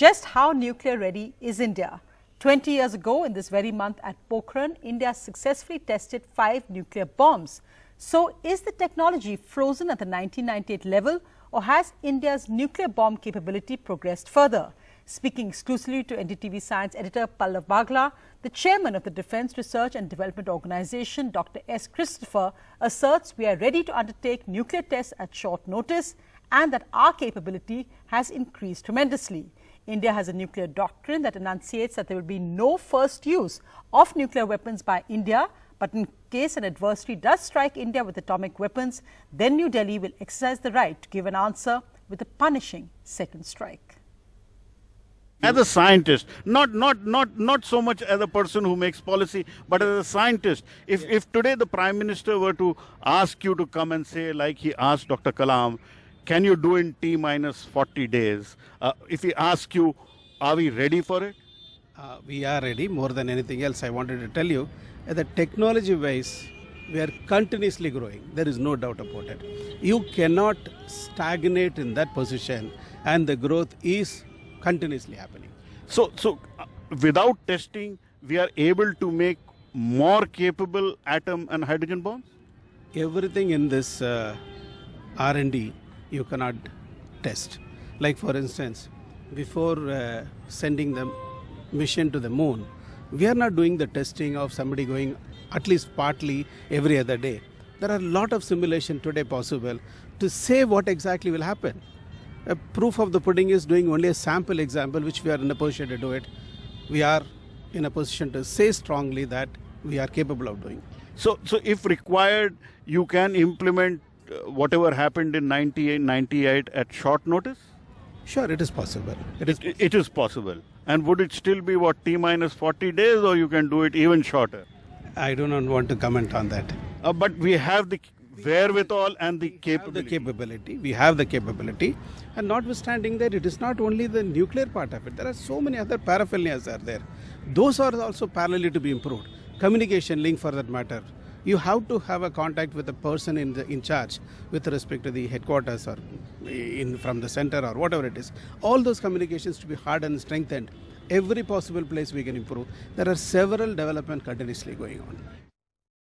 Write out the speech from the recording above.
Just how nuclear ready is India? 20 years ago, in this very month at Pokhran, India successfully tested five nuclear bombs. So, is the technology frozen at the 1998 level or has India's nuclear bomb capability progressed further? Speaking exclusively to NDTV Science editor Pallav Bagla, the chairman of the Defence Research and Development Organisation, Dr. S. Christopher, asserts we are ready to undertake nuclear tests at short notice and that our capability has increased tremendously. India has a nuclear doctrine that enunciates that there will be no first use of nuclear weapons by India, but in case an adversary does strike India with atomic weapons, then New Delhi will exercise the right to give an answer with a punishing second strike. As a scientist not not not not so much as a person who makes policy but as a scientist if if today the prime minister were to ask you to come and say like he asked dr kalam can you do in T minus 40 days? Uh, if we ask you, are we ready for it? Uh, we are ready. More than anything else, I wanted to tell you that technology wise, we are continuously growing. There is no doubt about it. You cannot stagnate in that position, and the growth is continuously happening. So, so uh, without testing, we are able to make more capable atom and hydrogen bombs. Everything in this uh, R&D you cannot test. Like for instance, before uh, sending the mission to the moon, we are not doing the testing of somebody going at least partly every other day. There are a lot of simulation today possible to say what exactly will happen. A proof of the pudding is doing only a sample example, which we are in a position to do it. We are in a position to say strongly that we are capable of doing. So, so if required, you can implement whatever happened in 98, 98 at short notice? Sure, it is possible. It is, it, it is possible. And would it still be what T minus 40 days or you can do it even shorter? I do not want to comment on that. Uh, but we have the wherewithal and the capability. the capability. We have the capability. And notwithstanding that, it is not only the nuclear part of it. There are so many other paraphernalias are there. Those are also parallelly to be improved. Communication link for that matter you have to have a contact with the person in the in charge with respect to the headquarters or in from the center or whatever it is. All those communications to be hard and strengthened every possible place we can improve. There are several development continuously going on